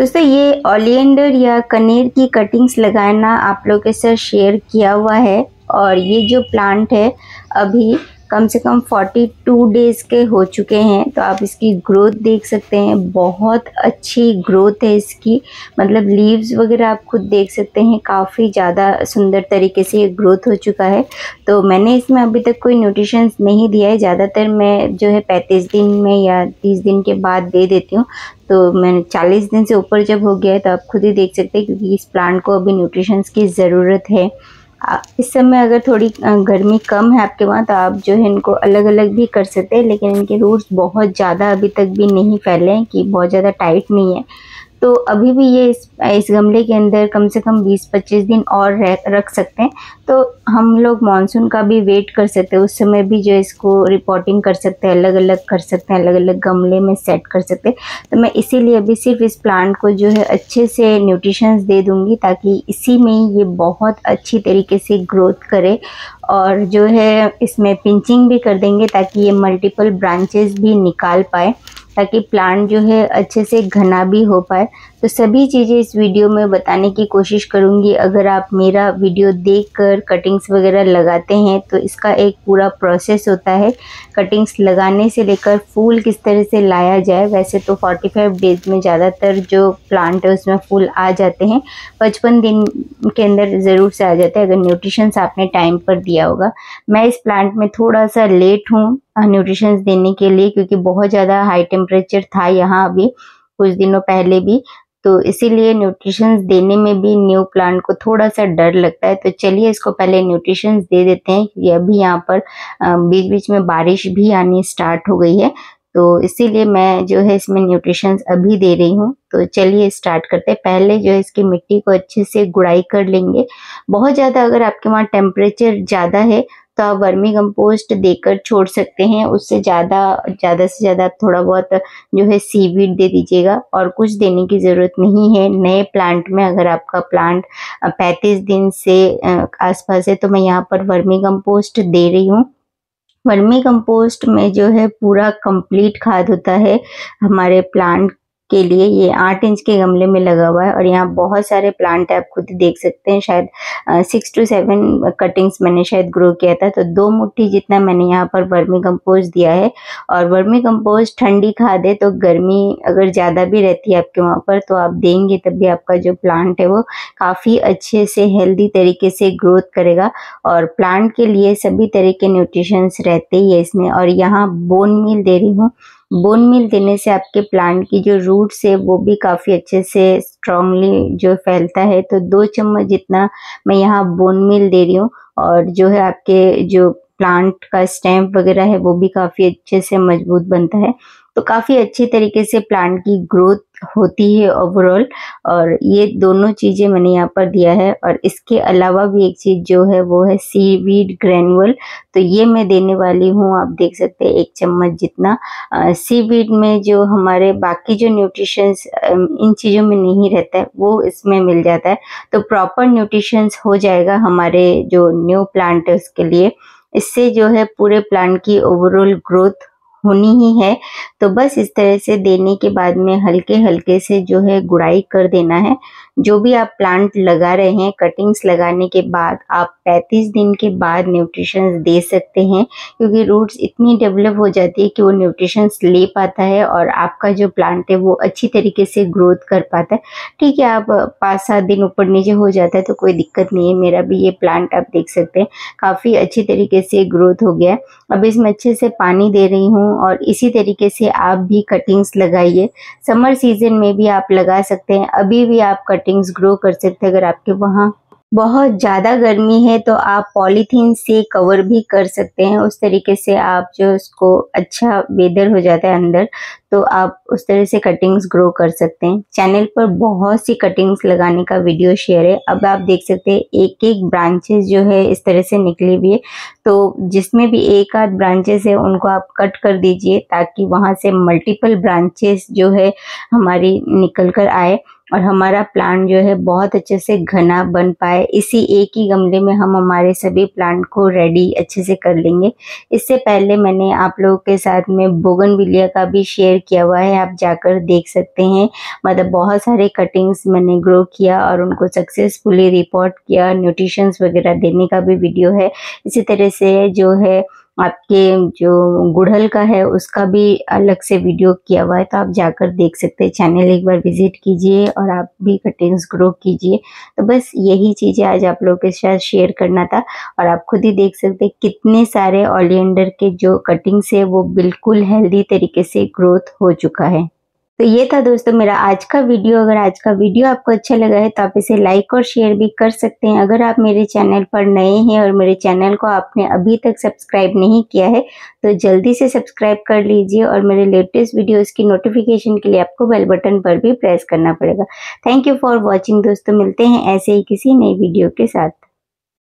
दोस्तों, ये ओलियंडर या कनेर की कटिंग्स लगाना आप लोग के साथ शेयर किया हुआ है और ये जो प्लांट है, अभी कम से कम 42 डेज़ के हो चुके हैं। तो आप इसकी ग्रोथ देख सकते हैं। बहुत अच्छी ग्रोथ है इसकी। मतलब लीव्स वगैरह आप खुद देख सकते हैं। काफ़ी ज़्यादा सुंदर तरीके से ये ग्रोथ हो चुका है। तो मैंने इसमें अभी तक कोई न्यूट्रिशंस नहीं दिया है। ज़्यादातर मैं जो है पैंतीस दिन में या तीस दिन के बाद दे देती हूँ। तो मैंने चालीस दिन से ऊपर जब हो गया है तो आप खुद ही देख सकते हैं क्योंकि इस प्लांट को अभी न्यूट्रिशंस की ज़रूरत है। इस समय अगर थोड़ी गर्मी कम है आपके वहाँ तो आप जो है इनको अलग अलग भी कर सकते हैं, लेकिन इनके रूट्स बहुत ज़्यादा अभी तक भी नहीं फैले हैं, कि बहुत ज़्यादा टाइट नहीं है। तो अभी भी ये इस इस गमले के अंदर कम से कम 20-25 दिन और रख सकते हैं। तो हम लोग मानसून का भी वेट कर सकते हैं। उस समय भी जो इसको रिपोर्टिंग कर सकते हैं अलग अलग कर सकते हैं अलग अलग गमले में सेट कर सकते हैं। तो मैं इसीलिए अभी सिर्फ़ इस प्लांट को जो है अच्छे से न्यूट्रिशंस दे दूँगी ताकि इसी में ये बहुत अच्छी तरीके से ग्रोथ करे और जो है इसमें पिंचिंग भी कर देंगे ताकि ये मल्टीपल ब्रांचेस भी निकाल पाए। ताकि प्लांट जो है अच्छे से घना भी हो पाए। तो सभी चीज़ें इस वीडियो में बताने की कोशिश करूँगी। अगर आप मेरा वीडियो देखकर कटिंग्स वगैरह लगाते हैं तो इसका एक पूरा प्रोसेस होता है। कटिंग्स लगाने से लेकर फूल किस तरह से लाया जाए, वैसे तो 45 डेज़ में ज़्यादातर जो प्लांट है, उसमें फूल आ जाते हैं। पचपन दिन के अंदर ज़रूर से आ जाते हैं, अगर न्यूट्रिशंस आपने टाइम पर दिया होगा। मैं इस प्लांट में थोड़ा सा लेट हूँ न्यूट्रिशंस देने के लिए, क्योंकि बहुत ज़्यादा हाई टेम्परेचर था यहाँ अभी, कुछ दिनों पहले भी। तो इसीलिए न्यूट्रिशंस देने में भी न्यू प्लांट को थोड़ा सा डर लगता है। तो चलिए इसको पहले न्यूट्रिशंस दे देते हैं, क्योंकि अभी यहाँ पर बीच बीच में बारिश भी आनी स्टार्ट हो गई है। तो इसीलिए मैं जो है इसमें न्यूट्रिशंस अभी दे रही हूँ। तो चलिए स्टार्ट करते हैं। पहले जो है इसकी मिट्टी को अच्छे से गुड़ाई कर लेंगे। बहुत ज़्यादा अगर आपके वहाँ टेम्परेचर ज़्यादा है आप वर्मी कंपोस्ट देकर छोड़ सकते हैं। उससे ज़्यादा ज़्यादा से ज़्यादा थोड़ा बहुत जो है सीवीड दे दीजिएगा और कुछ देने की ज़रूरत नहीं है। नए प्लांट में अगर आपका प्लांट पैंतीस दिन से आसपास है तो मैं यहाँ पर वर्मी कंपोस्ट दे रही हूँ। वर्मी कंपोस्ट में जो है पूरा कंप्लीट खाद होता है हमारे प्लांट के लिए ये आठ इंच के गमले में लगा हुआ है और यहाँ बहुत सारे प्लांट है आप खुद देख सकते हैं। शायद सिक्स टू सेवन कटिंग्स मैंने शायद ग्रो किया था। तो दो मुट्ठी जितना मैंने यहाँ पर वर्मी कंपोस्ट दिया है और वर्मी कंपोस्ट ठंडी खाद है तो गर्मी अगर ज़्यादा भी रहती है आपके वहाँ पर तो आप देंगे तब भी आपका जो प्लांट है वो काफ़ी अच्छे से हेल्दी तरीके से ग्रोथ करेगा और प्लांट के लिए सभी तरह के न्यूट्रिशंस रहते ही है इसमें। और यहाँ बोन मील दे रही हूँ। बोन मिल देने से आपके प्लांट की जो रूट्स है, वो भी काफ़ी अच्छे से स्ट्रांगली जो फैलता है। तो दो चम्मच जितना मैं यहाँ बोन मिल दे रही हूँ और जो है आपके जो प्लांट का स्टैम्प वगैरह है, वो भी काफ़ी अच्छे से मज़बूत बनता है। तो काफ़ी अच्छी तरीके से प्लांट की ग्रोथ होती है ओवरऑल और ये दोनों चीज़ें मैंने यहाँ पर दिया है। और इसके अलावा भी एक चीज़ जो है, वो है सीवीड ग्रैनुअल तो ये मैं देने वाली हूँ, आप देख सकते हैं, एक चम्मच जितना। सीवीड में जो हमारे बाकी जो न्यूट्रिशंस इन चीज़ों में नहीं रहता है, वो इसमें मिल जाता है। तो प्रॉपर न्यूट्रिशंस हो जाएगा हमारे जो न्यू प्लांट है उसके लिए। इससे जो है पूरे प्लांट की ओवरऑल ग्रोथ होनी ही है। तो बस इस तरह से देने के बाद में हल्के हल्के से जो है गुड़ाई कर देना है। जो भी आप प्लांट लगा रहे हैं कटिंग्स लगाने के बाद आप 35 दिन के बाद न्यूट्रिशंस दे सकते हैं, क्योंकि रूट्स इतनी डेवलप हो जाती है कि वो न्यूट्रिशंस ले पाता है और आपका जो प्लांट है वो अच्छी तरीके से ग्रोथ कर पाता है। ठीक है, आप पाँच सात दिन ऊपर नीचे हो जाता है तो कोई दिक्कत नहीं है, मेरा भी ये प्लांट आप देख सकते हैं, काफ़ी अच्छी तरीके से ग्रोथ हो गया है। अब इसमें अच्छे से पानी दे रही हूँ और इसी तरीके से आप भी कटिंग्स लगाइए। समर सीज़न में भी आप लगा सकते हैं, अभी भी आप कटिंग्स ग्रो कर सकते हैं अगर आपके वहाँ बहुत ज़्यादा गर्मी है तो आप पॉलीथीन से कवर भी कर सकते हैं। उस तरीके से आप जो उसको अच्छा वेदर हो जाता है अंदर तो आप उस तरह से कटिंग्स ग्रो कर सकते हैं। चैनल पर बहुत सी कटिंग्स लगाने का वीडियो शेयर है। अब आप देख सकते हैं एक एक ब्रांचेस जो है इस तरह से निकली हुई है। तो जिसमें भी एक आध ब्रांचेस है, उनको आप कट कर दीजिए ताकि वहाँ से मल्टीपल ब्रांचेस जो है हमारी निकल कर आए। और हमारा प्लांट जो है बहुत अच्छे से घना बन पाए। इसी एक ही गमले में हम हमारे सभी प्लांट को रेडी अच्छे से कर लेंगे। इससे पहले मैंने आप लोगों के साथ में बोगन का भी शेयर किया हुआ है, आप जाकर देख सकते हैं। मतलब बहुत सारे कटिंग्स मैंने ग्रो किया और उनको सक्सेसफुली रिपोर्ट किया न्यूट्रिशंस वगैरह देने का भी वीडियो है। इसी तरह से जो है आपके जो गुड़हल का है, उसका भी अलग से वीडियो किया हुआ है तो आप जाकर देख सकते हैं। चैनल एक बार विज़िट कीजिए और आप भी कटिंग्स ग्रो कीजिए। तो बस यही चीज़ें आज आप लोगों के साथ शेयर करना था और आप खुद ही देख सकते हैं कितने सारे ऑलियंडर के जो कटिंग्स है, वो बिल्कुल हेल्दी तरीके से ग्रोथ हो चुका है। तो ये था दोस्तों मेरा आज का वीडियो। अगर आज का वीडियो आपको अच्छा लगा है तो आप इसे लाइक और शेयर भी कर सकते हैं। अगर आप मेरे चैनल पर नए हैं और मेरे चैनल को आपने अभी तक सब्सक्राइब नहीं किया है तो जल्दी से सब्सक्राइब कर लीजिए और मेरे लेटेस्ट वीडियोस की नोटिफिकेशन के लिए आपको बेल बटन पर भी प्रेस करना पड़ेगा। थैंक यू फॉर वॉचिंग दोस्तों। मिलते हैं ऐसे ही किसी नई वीडियो के साथ।